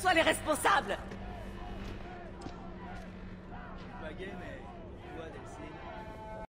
soit les responsables.